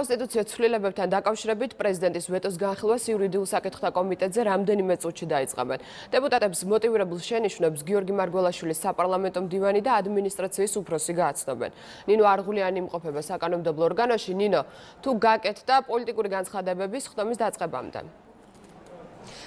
კონსტიტუციო ცვლილებებთან დაკავშირებით პრეზიდენტის ვეტოს განხილვას იურიდიულ საკითხთა კომიტეტზე რამდენიმე წუთში დაიწყებენ. დეპუტატებს მოტივირებულ შენიშვნებს გიორგი მარგველაშვილის საპარლამენტო მდივანი და ადმინისტრაციის უფროსი გააცნობენ. ნინო არღულიანი იმყოფება საკანონმდებლო ორგანოში. ნინო, თუ გაკეთდა პოლიტიკური განცხადებების ხდომის დაწყებამდე?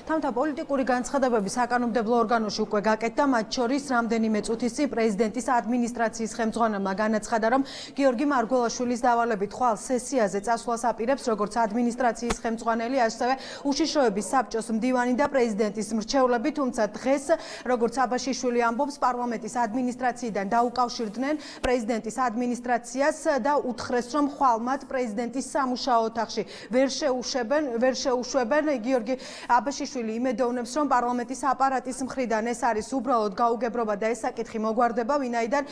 თამთა პოლიტიკური განცხადებები საკანონმდებლო ორგანოში უკვე გაკეთდა მათ შორის რამდენიმე წუთის წინ პრეზიდენტის ადმინისტრაციის ხელმძღვანელმა განაცხადა რომ გიორგი მარგველაშვილის დავალებით ხვალ სესიაზე წასვლას აპირებს როგორც ადმინისტრაციის ხელმძღვანელი ასევე უშიშროების საბჭოს მდივანი და პრეზიდენტის მრჩევლები თუმცა დღეს როგორც აბაშიშვილი ამბობს პარლამენტის ადმინისტრაციიდან დაუკავშირდნენ პრეზიდენტის ადმინისტრაციას და უთხრეს რომ ხვალ მათ პრეზიდენტის სამუშაო ოთახში ვერ შეუშვებენ ვერ შეუშვებენ გიორგი აბაშიშვილი იმედოვნებს, რომ პარლამენტის აპარატის მხრიდან ეს არის უბრალოდ გაუგებრობა და ეს საკითხი მოგვარდება, ვინაიდან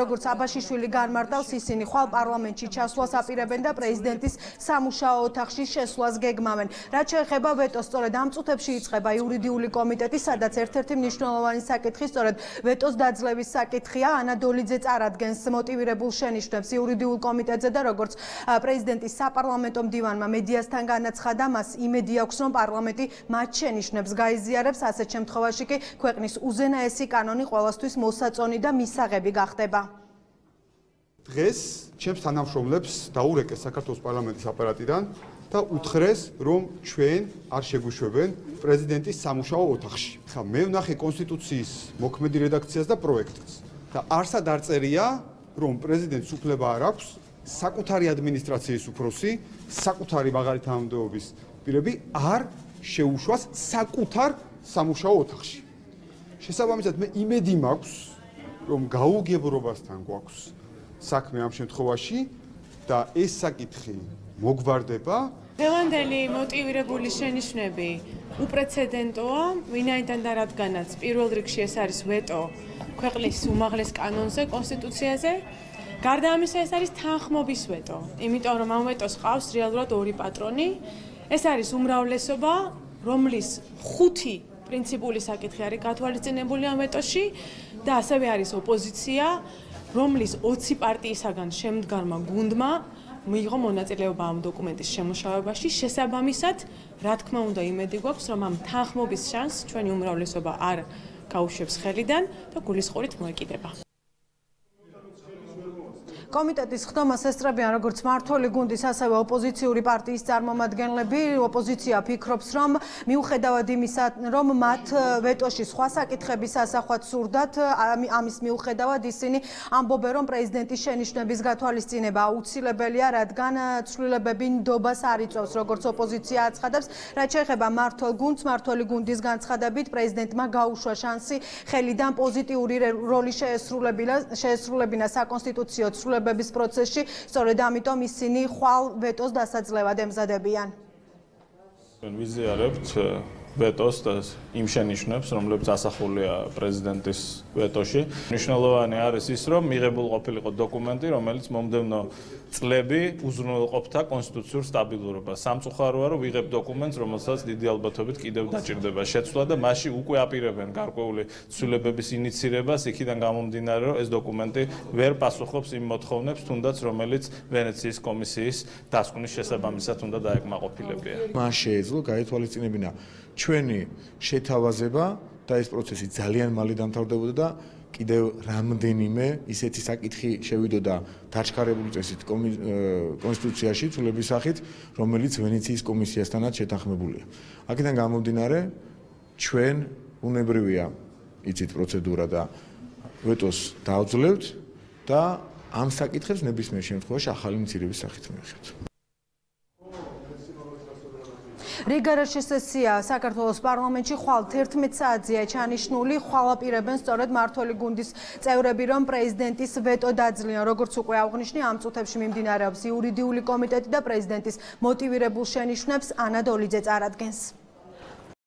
როგორც აბაშიშვილი განმარტავს, ისინი ხვალ პარლამენტში ჩასვლას აპირებენ და პრეზიდენტის სამუშაო ოთახში შესვლას გეგმავენ. რაც შეეხება ვეტოს, სწორედ ამ წუთებში იწყება იურიდიული კომიტეტი, სადაც ერთ-ერთი მნიშვნელოვანი საკითხი სწორედ ვეტოს დაძლევის საკითხია. ანა დოლიძე წარადგენს მოტივირებულ შენიშვნებს იურიდიულ კომიტეტზე და როგორც პრეზიდენტის საპარლამენტო მდივანმა მედიასთან განაცხადა, მას იმედი აქვს, რომ პარლამენტი მათ შენიშნებს გაიზიარებს ასეთ შემთხვევაში კი ქვეყნის უზენაესი კანონი ყოველთვის მოსაწონი და მისაღები გახდება დღეს ჩემს თანამშრომლებს დაურეკეს საქართველოს პარლამენტის აპარატიდან და უთხრეს რომ ჩვენ არ შეგვიშვებენ პრეზიდენტის სამუშაო ოთახში. ხა მე ვნახე კონსტიტუციის მოქმედი რედაქციას და პროექტს და არსად არ წერია რომ პრეზიდენტს უფლება არ აქვს საკუთარი ადმინისტრაციის უფროსი, საკუთარი მაგალითამდეობის პირები არ შეუშვას საკუთარ სამუშაო ოთახში. შესაბამისად მე იმედი მაქვს, რომ გაუგებრობასთან გვაქვს საქმე ამ შემთხვევაში და ეს საკითხი მოგვარდება. დღევანდელი მოტივირებული შენიშვნები უპრეცედენტოა, ვინაიდან და რადგანაც პირველ რიგში ეს არის ვეტო ქვეყნის უმაღლეს კანონზე, კონსტიტუციაზე. გარდა ამისა ეს არის თანხმობის ვეტო, იმიტომ რომ ამ ვეტოს ყავს რეალურად ორი პატრონი. ეს არის უმრავლესობა, რომლის ხუთი პრინციპული საკითხი არის გათვალისწინებული ამ ეტოში და ასევე არის ოპოზიცია, რომლის 20 პარტიისაგან შემდგარმა გუნდმა მიიღო მონაწილეობა ამ დოკუმენტის შემუშავებაში. შესაბამისად, რა თქმა უნდა, იმედი გვაქვს, რომ ამ თანხმობის შანსს ჩვენი უმრავლესობა არ გაუშვებს ხელიდან და გულისხმობით მოეკიდება. კომიტეტის ხდომას ესწრებიან როგორც მართული გუნდის ასევე ოპოზიციური პარტიის წარმომადგენლები. ოპოზიცია ფიქრობს რომ მიუხედავად იმისა რომ მათ ვეტოში სხვა საკითხების ასახვად სურდათ ამის მიუხედავად ისინი ამბობენ რომ პრეზიდენტის შენიშვნების გათვალისწინება აუცილებელია რადგან ცვლილებები ნდობას არ იწევს როგორც ოპოზიცია აცხადებს. რაც შეეხება მართულ გუნდს მართული გუნდის განცხადებით პრეზიდენტმა გაუშვა შანსი ხელიდან პოზიტიური როლი შეესრულებინა შეესრულებინა საკონსტიტუციო ცვლილებები ცვლილებების პროცესში, სწორედ ამიტომ ისინი ხვალ ვეტოს დასაძლევად ემზადებიან. ვიზიარებთ ვეტოს და იმ შენიშვნებს, რომლებიც ასახულია პრეზიდენტის ვეტოში. მნიშვნელოვანი არის ის, რომ მიღებულ ყოფილიყო დოკუმენტი, რომელიც მომდევნო წლები უზრუნველყოფდა კონსტიტუციურ სტაბილურობას. სამწუხაროა, რომ ვიღებ დოკუმენტს, რომელსაც დიდი ალბათობით კიდევ დაჭირდება შეცვლა და მასში უკვე აპირებენ გარკვეული ცვლილებების ინიცირებას, იქიდან გამომდინარე, რომ ეს დოკუმენტი ვერ პასუხობს იმ მოთხოვნებს, თუნდაც რომელიც ვენეციის კომისიის დასკვნის შესაბამისად უნდა დაეკმაყოფილებია. მას შეეძლო გაითვალისწინებინა ჩვენი შეთავაზება და ეს პროცესი ძალიან მალე დამთავრდებოდა და კიდევ რამდენიმე ისეთი საკითხი შევიდოდა დაჩქარებული წესით კონსტიტუციაში ცვლილების სახით, რომელიც ვენეციის კომისიასთანაც შეთანხმებულია. აქედან გამომდინარე, ჩვენ უნებრივია იცით პროცედურა და ვეტოს დააძლევთ და ამ საკითხებს ნებისმიერ შემთხვევაში ახალი მცირების სახით მივიღებთ. რიგარაში სესია საქართველოს პარლამენტში ხვალ 11 საათზეა ჩანიშნული, ხვალ აპირებენ სწორედ მართული გუნდის წევრები, რომ პრეზიდენტის ვეტო დაძლიან, როგორც უკვე აღნიშნე, ამ წუთებში მიმდინარეობს იურიდიული კომიტეტი და პრეზიდენტის მოტივირებულ შენიშვნებს ანა დოლიძე წარადგენს.